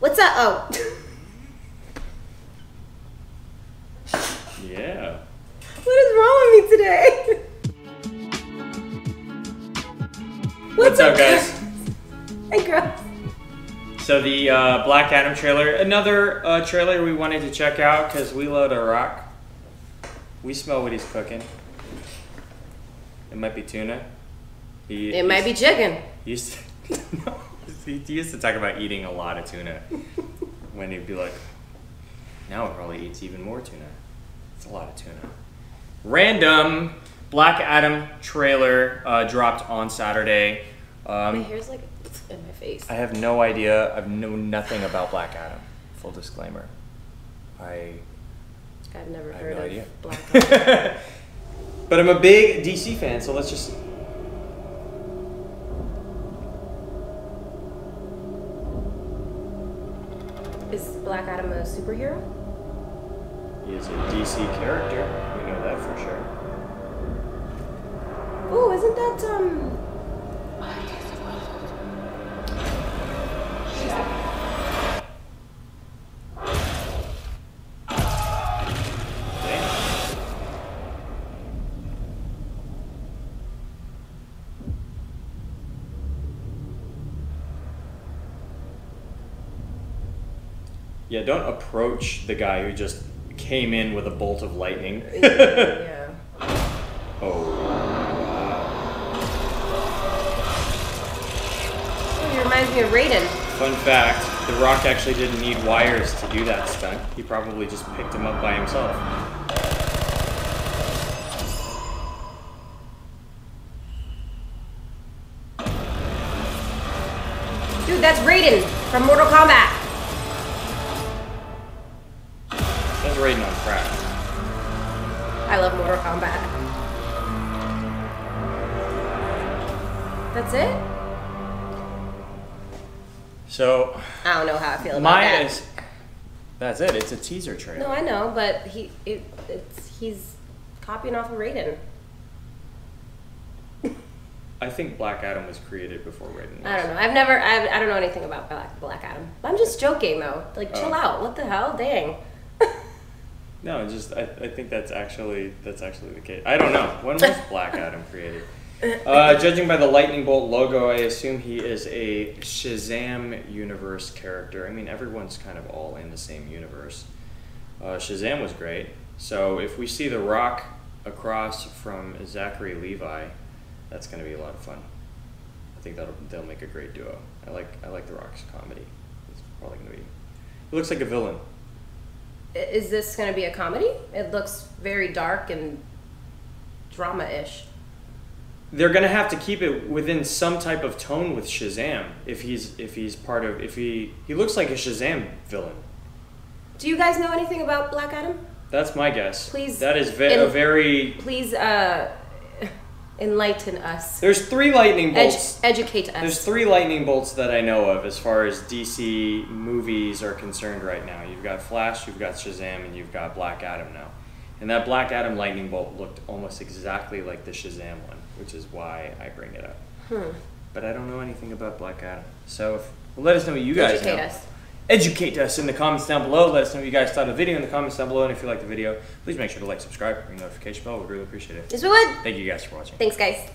What's up? Oh. Yeah. what is wrong with me today? What's up, guys? Hey, girls. So the uh, Black Adam trailer, another uh, trailer we wanted to check out because we love a rock. We smell what he's cooking. It might be tuna. He, It might be chicken. Used to, no, he used to talk about eating a lot of tuna. when he'd be like, now he probably eats even more tuna. It's a lot of tuna. Random Black Adam trailer uh, dropped on Saturday. My Um, hair's like in my face. I have no idea. I've known nothing about Black Adam. Full disclaimer. I, I've never I heard no of idea. Black Adam. but I'm a big DC fan, so let's just. Is Black Adam a superhero? He is a DC character. Yeah, don't approach the guy who just came in with a bolt of lightning. yeah. Oh, Oh, he reminds me of Raiden. fun fact The Rock actually didn't need wires to do that stunt. He probably just picked him up by himself. Dude, that's Raiden from Mortal Kombat. On. I love Mortal Kombat. That's it? So, I don't know how I feel about my that. is. That's it. It's a teaser trailer. No, I know, but he it, it's he's copying off of Raiden. I think Black Adam was created before Raiden. Was. I don't know. I've never. I've, I don't know anything about Black Black Adam. I'm just joking though. Like, chill Oh. out. What the hell? Dang. No, just I, I think that's actually that's actually the case. I don't know. When was Black Adam created? Uh, judging by the lightning bolt logo, I assume he is a Shazam universe character. I mean, everyone's kind of all in the same universe. Uh, Shazam was great. So if we see The Rock across from Zachary Levi, that's going to be a lot of fun. I think that'll they'll make a great duo. I like I like The Rock's comedy. It's probably going to be. He looks like a villain. Is this going to be a comedy? It looks very dark and drama-ish. they're gonna have to keep it within some type of tone with Shazam if he's if he's part of if he he looks like a Shazam villain. Do you guys know anything about Black Adam? That's my guess. Please, That is ve- a very. Please uh, enlighten us. There's three lightning Edu- bolts. educate us. There's three lightning bolts that I know of as far as DC movies are concerned right now. You've got Flash, you've got Shazam, and you've got Black Adam now. And that Black Adam lightning bolt looked almost exactly like the Shazam one, which is why I bring it up. Hmm. But I don't know anything about Black Adam. So if, well, let us know what you guys Educate know. us. Educate us in the comments down below. Let us know what you guys thought of the video in the comments down below. And if you liked the video, please make sure to like, subscribe, ring the notification bell. We'd really appreciate it. Yes, we would. Thank you guys for watching. Thanks, guys.